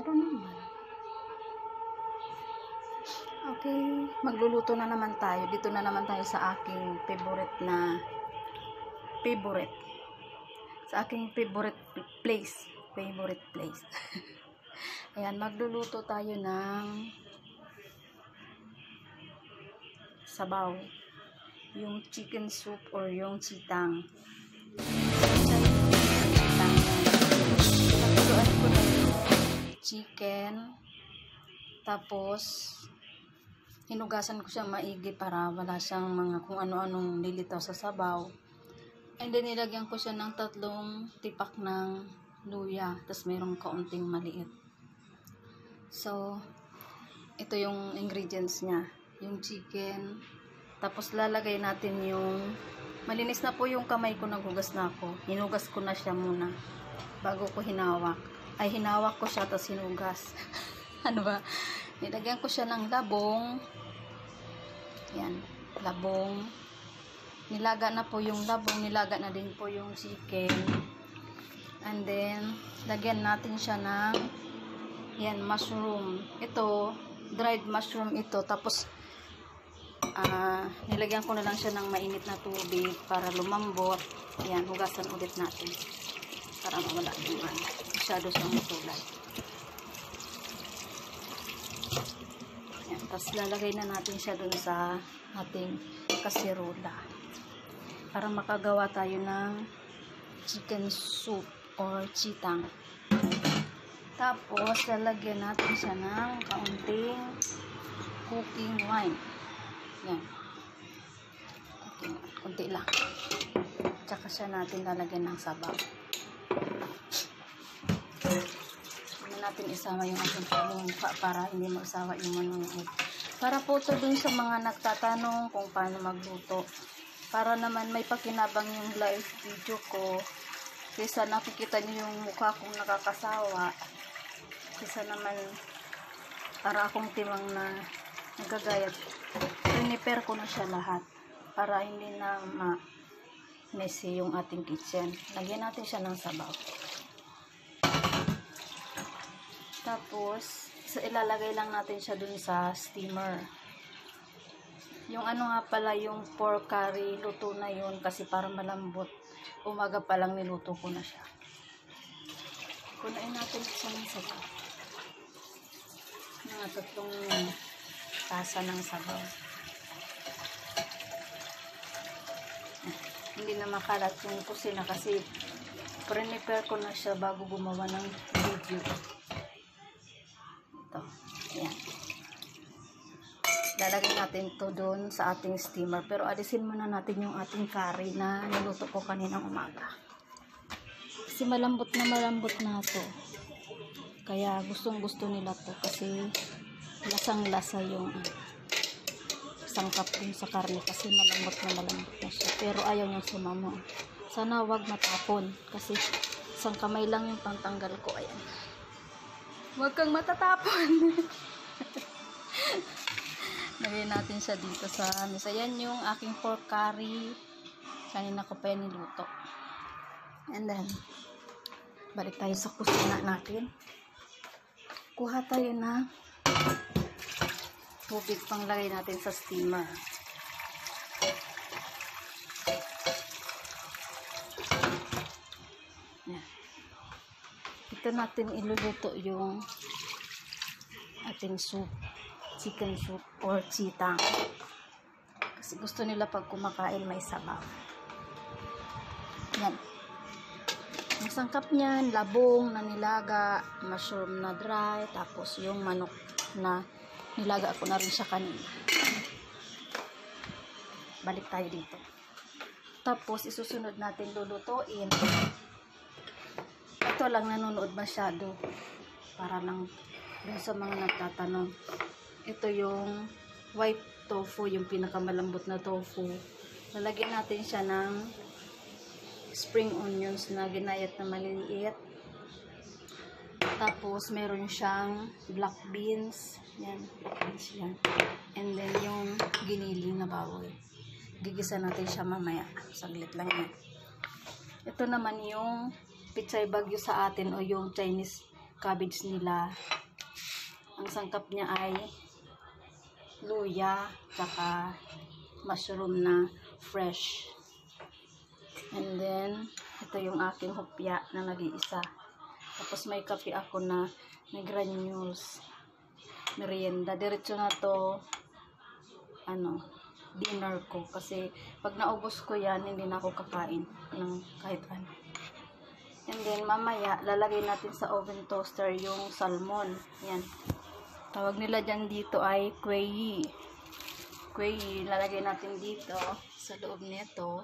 Meron naman. Okay, magluluto na naman tayo. Dito na naman tayo sa aking favorite na favorite. Sa aking favorite place. Favorite place. Ayan, magluluto tayo ng sabaw. Yung chicken soup or yung chitang. Chicken. Tapos, hinugasan ko siya maigi para wala siyang mga kung ano-anong lilitaw sa sabaw. And then, nilagyan ko siya ng tatlong tipak ng luya. Tapos, mayroong kaunting maliit. So, ito yung ingredients niya. Yung chicken. Tapos, lalagay natin yung malinis na po yung kamay ko. Naghugas na ako. Hinugas ko na siya muna. Bago ko hinawak. Ay, hinawak ko siya tapos hinugas. ano ba? Nilagyan ko siya ng labong. Yan. Labong. Nilaga na po yung labong. Nilaga na din po yung chicken. And then, lagyan natin siya ng yan, mushroom. Ito, dried mushroom ito. Tapos, ah, nilagyan ko na lang siya ng mainit na tubig para lumambot. Yan, hugasan ulit natin. Para mawala yung ano. Masyado siyang matulad. Yan, tapos lalagay na natin siya dun sa ating kasirola. Para makagawa tayo ng chicken soup or chitang. Tapos, lalagyan natin siya ng kaunting cooking wine. Yan. Kunti lang. Tsaka siya natin lalagyan ng sabaw. Hindi natin isama yung ating palungka para hindi magsawa yung manonood. Para po ito dun sa mga nagtatanong kung paano magluto. Para naman may pakinabang yung live video ko. Kaysa nakikita niyo yung mukha kong nakakasawa. Kaysa naman para akong timang na nagagayat. Prepare ko na siya lahat. Para hindi na ma messy yung ating kitchen. Lagyan natin siya ng sabaw. Tapos, so ilalagay lang natin siya dun sa steamer. Yung ano nga pala, yung pork curry, luto na yun kasi para malambot. Umaga pa lang niluto ko na siya. Kunain natin ng sabaw. Mga tatlong tasa ng sabaw. Hindi na makalat yung kusina kasi prepare ko na siya bago gumawa ng video. Ito. Ayan. Lalagay natin to doon sa ating steamer. Pero alisin muna natin yung ating curry na niluto ko kaninang umaga. Kasi malambot na malambot na to. Kaya gustong gusto nila to kasi lasang lasa yung uh, sangkap dun sa karne kasi malambot na malambot na siya. Pero ayaw niyang sumamo. Sana wag matapon kasi isang kamay lang yung pantanggal ko. Ayan. Huwag kang matatapon. Lagyan natin siya dito sa mesa. Yan yung aking pork curry. Kanina ko pa yan niluto. And then, balik tayo sa kusina natin. Kuha tayo na tubig pang lagay natin sa steamer. Yan. Ito natin iluluto yung ating soup chicken soup or chitang. Kasi gusto nila pag kumakain may sabaw. Yan. Ang sangkap niyan, labong na nilaga, mushroom na dry, tapos yung manok na nilaga ko na rin siya kanina. Balik tayo dito. Tapos, isusunod natin lulutuin. Ito lang nanonood masyado. Para lang dun sa mga nagtatanong ito yung white tofu, yung pinakamalambot na tofu. Lalagyan natin siya ng spring onions na ginayat na maliliit. Tapos, meron siyang black beans. Yan, black beans yan. And then, yung giniling na baboy. Gigisa natin siya mamaya. Saglit lang yan. Ito naman yung pichay bagyo sa atin o yung Chinese cabbage nila. Ang sangkap niya ay luya, tsaka mushroom na fresh. And then, ito yung aking hopya na nag-iisa. Tapos may kape ako na may granules. Merienda. Diretso na to, ano, dinner ko. Kasi pag naubos ko yan, hindi na ako kakain ng kahit ano. And then, mamaya, lalagay natin sa oven toaster yung salmon. Yan. Tawag nila dyan dito ay quayi. Quayi, lalagay natin dito sa loob nito.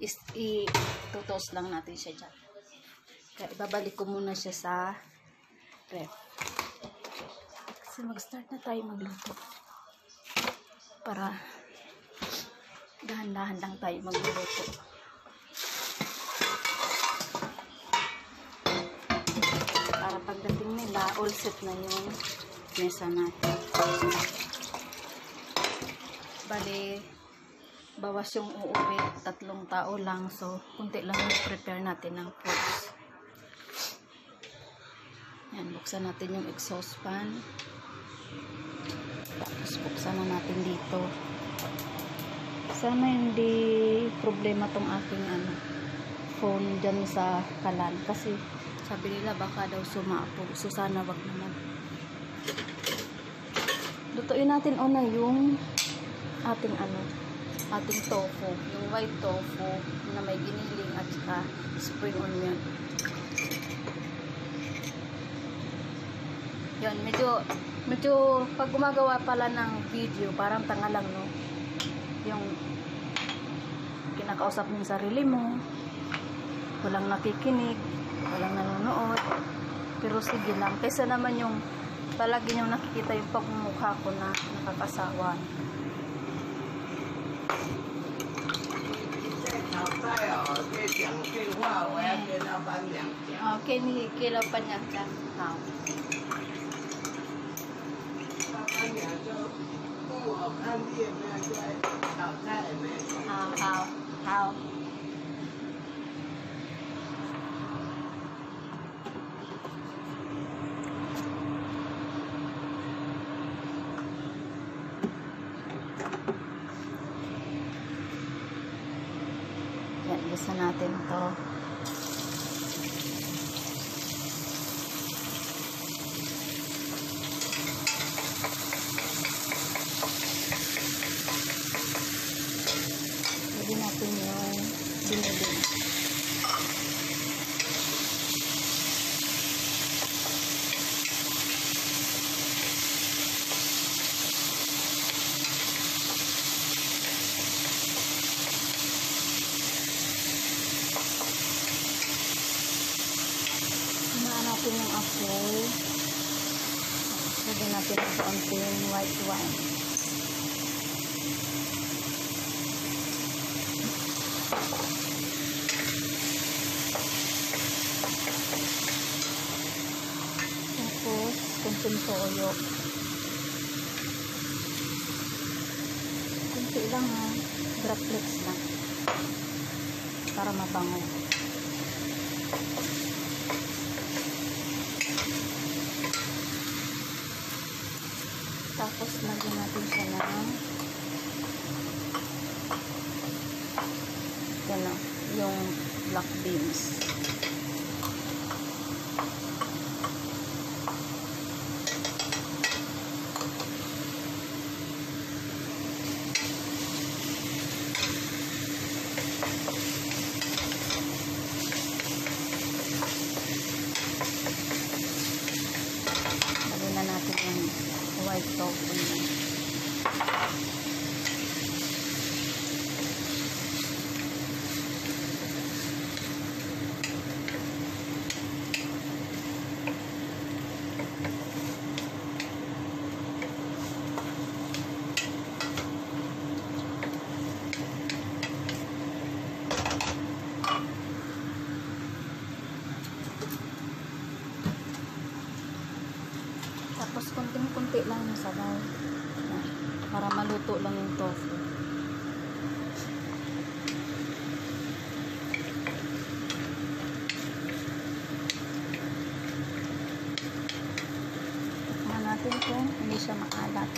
Is, i-toast lang natin siya dyan. Kaya ibabalik ko muna siya sa ref. Kasi mag-start na tayo magluto. Para dahan-dahan lang tayo magluluto. Para pagdating nila, all set na yung mesa natin. Bali, bawas yung uuwi, tatlong tao lang. So, kunti lang prepare natin ng foods. Yan, buksan natin yung exhaust fan. Tapos, buksan na natin dito. Sana hindi problema tong aking ano, phone dyan sa kalan. Kasi, sabi nila baka daw sumapog. So, sana wag naman. Lutuin natin una yung ating ano, ating tofu. Yung white tofu na may giniling at saka spring onion. Yun, medyo, medyo, pag gumagawa pala ng video, parang tanga lang, no? Yung, kinakausap mo yung sarili mo, walang nakikinig, walang nanonood, pero sige lang, kaysa naman yung, palagi niyong nakikita yung pagmumukha ko na nakakasawa. Okay, ni kilaw pa niya dyan. How? How, how, how? Gusto natin to. Lagyan natin yung binibig. Hinaan natin yung apoy. Lagyan natin ng kaunting white wine. Tapos, kunting toyo. Kunti lang ha. Droplets lang. Para mabango. Tapos, lagyan natin siya ng yan o, yung black beans. Lagyan na natin yung white tofu niya. Tapos kunting-kunti lang yung sabaw. Yan. Para maluto lang yung tofu. hindi siya makalat.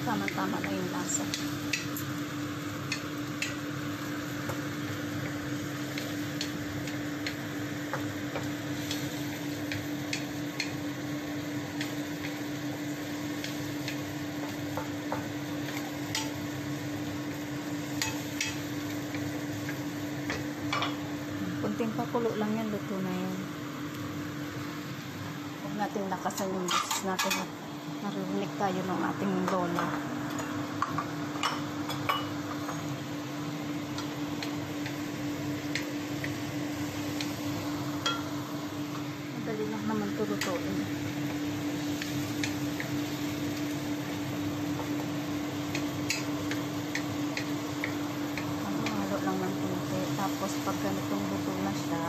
Tama-tama na yung lasa. Kunting pakulo lang yan, luto na yan. Huwag natin lakasan yung business natin. Naririnig tayo ng ating lola. Madali lang naman ito lutuin. Ano, halo lang ng kunti. Tapos pag ganitong luto na siya,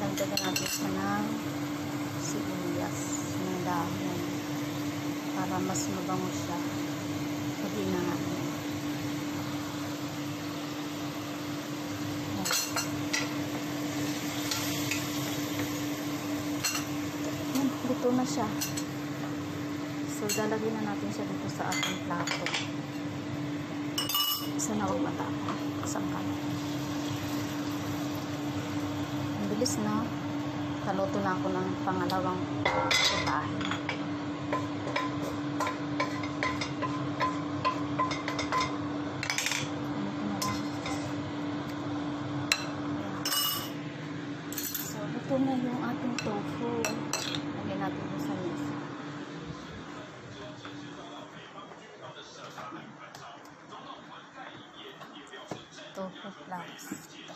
dagdagan natin siya ng sibuyas ng dahon para mas mabango siya. Pwede na nga. Yan, luto na siya. So, lalagyan na natin siya dito sa ating plato. Isa na huwag matapon. Isang kanin. Ang bilis na. Kaluto na ako ng pangalawang putahe. Ano ko na lang. So, ito na yung ating tofu. Lagyan natin ito sa mesa. Tofu plus. Ito.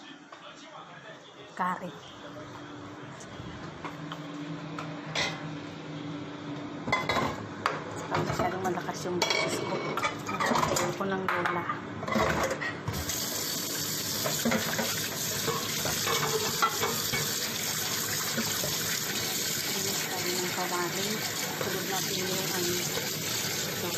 Curry. Masyadong malakas yung boses ko. Nakatayin ko ng lola. Tayo ng kawali. Tulog natin yung ano. Ito.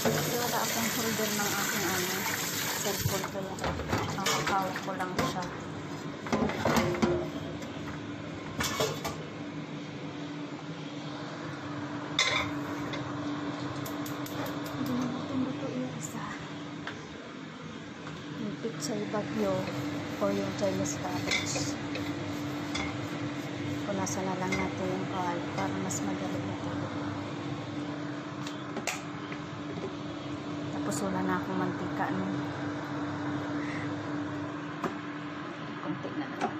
Kasi wala akong holder ng aking ano, cellphone ko lang. Ang hawak ko lang siya. Hindi na natin luto yung isa. Yung pichay bagyo o yung Chinese cabbage. Punasan na lang natin yung kawal para mas madali na. Tapos wala na akong mantika no. Kunti na lang.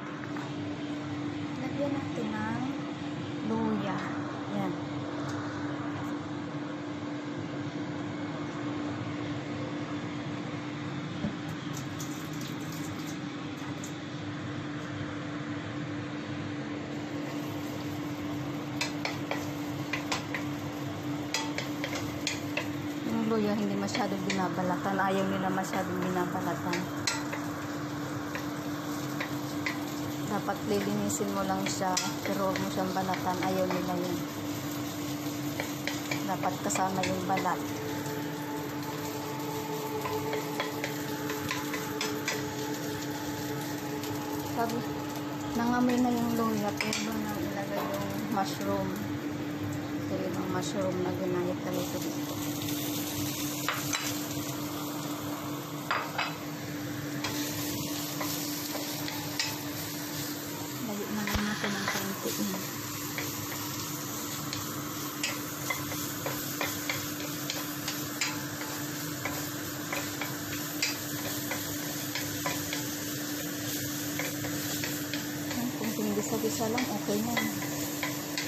Lagyan natin ng luya. Yan. Yung luya hindi masyadong binabalatan. Ayaw nila masyadong binabalatan. Dapat lilinisin mo lang siya. Pero huwag mo siyang balatan. Ayaw nila yun. Dapat kasama yung balat. Sabi, nangamoy na yung luya. Doon nang ilagay yung mushroom. Ito yung mushroom na ginayat talaga dito. Layo na lang natin Kung pinigisa-gisa lang, okay na.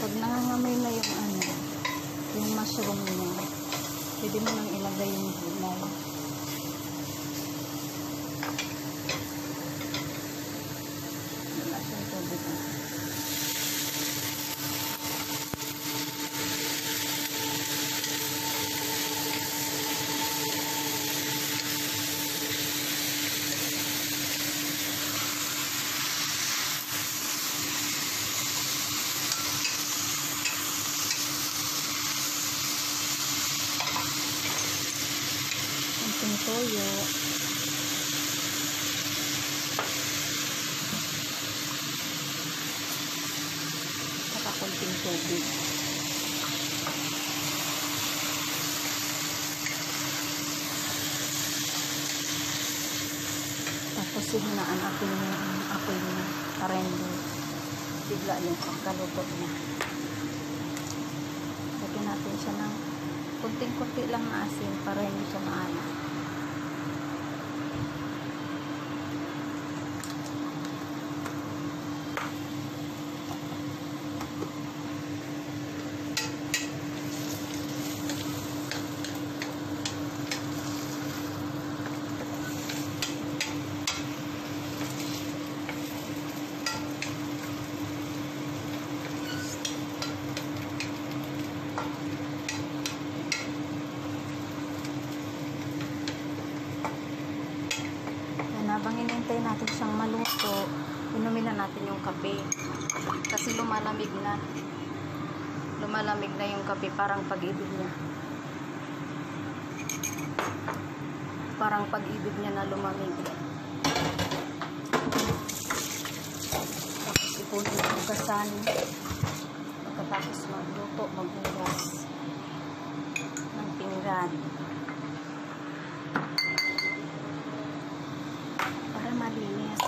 Pag nangangamoy na yung ano, yung mushroom niya, pwede mo nang ilagay yung gulay. Wala siyang tubig. ah. konting tubig. Tapos hinaan natin yung um, apoy hindi bigla yung pagkaluto niya. Lagyan natin siya ng kunting-kunti lang na asin para hindi siya maalat. Yan, inintay natin siyang maluto, inumin na natin yung kape. Kasi lumalamig na. Lumalamig na yung kape, parang pag-ibig niya. Parang pag-ibig niya na lumamig. Tapos ipunin yung hugasan. Pagkatapos magluto, maghugas ng pinggan. para malinis.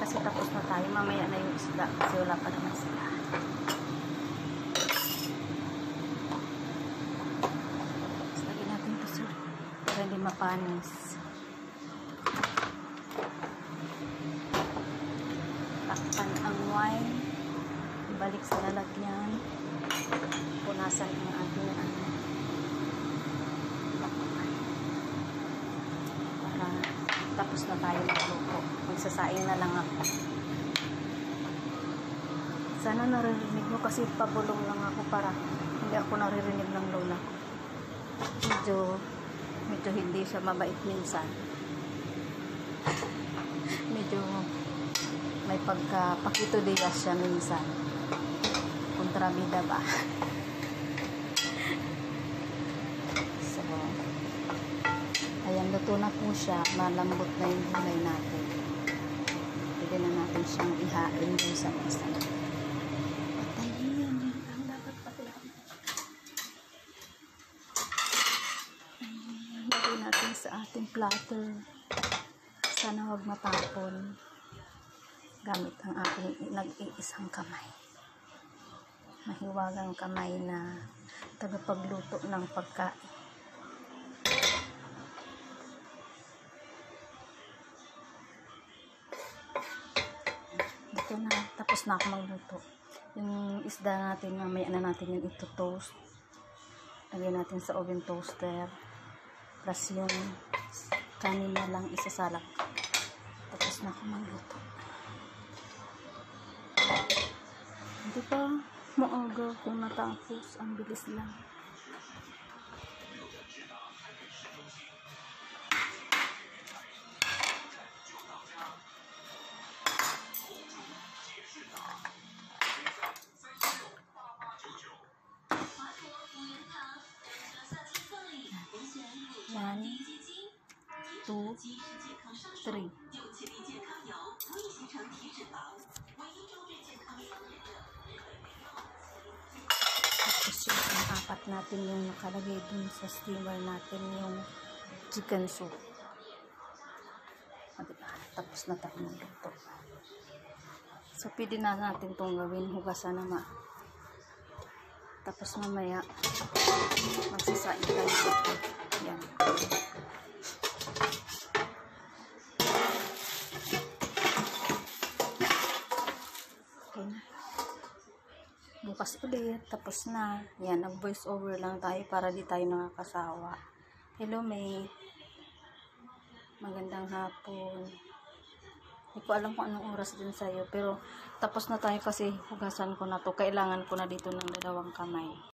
Kasi tapos na tayo. Mamaya na yung isda. Kasi wala pa naman sila. Tapos lagyan natin ito sir. Para hindi mapanis. Takpan ang wine. Ibalik sa lalagyan. Punasan ang ating ano. tapos na tayo magluto. Magsasaing na lang ako. Sana naririnig mo kasi pabulong lang ako para hindi ako naririnig ng lola ko. Medyo, medyo hindi siya mabait minsan. medyo may pagka pakito diya siya minsan. Kontrabida ba? so, Ayan, luto na po siya. Malambot na yung gulay natin. Pwede na natin siyang ihain dun sa. Patayin yan. Ang dapat patayin. Ayan, lagay natin sa ating platter. Sana huwag matapon. Gamit ang aking nag-iisang kamay. Mahiwagang kamay na tagapagluto ng pagkain. Ito na, tapos na ako magluto. Yung isda natin, mamaya na natin yung ito toast. Lagyan natin sa oven toaster. Plus yung kanin na lang isasalak. Tapos na ako magluto. Hindi pa maaga kung natapos. Ang bilis lang. Three. Tapos yung pang-apat natin yung nakalagay dun sa steamer natin yung chicken soup. O, diba? Tapos na tayo magluto. So, pwede na natin itong gawin. Hugasan na ma. Tapos mamaya, magsasain tayo. Yan. Bukas ulit. Tapos na. Yan. Nag-voice over lang tayo para di tayo nakakasawa. Hello, mate. Magandang hapon. Hindi ko alam kung anong oras din sa'yo. Pero tapos na tayo kasi hugasan ko na to. Kailangan ko na dito ng dalawang kamay.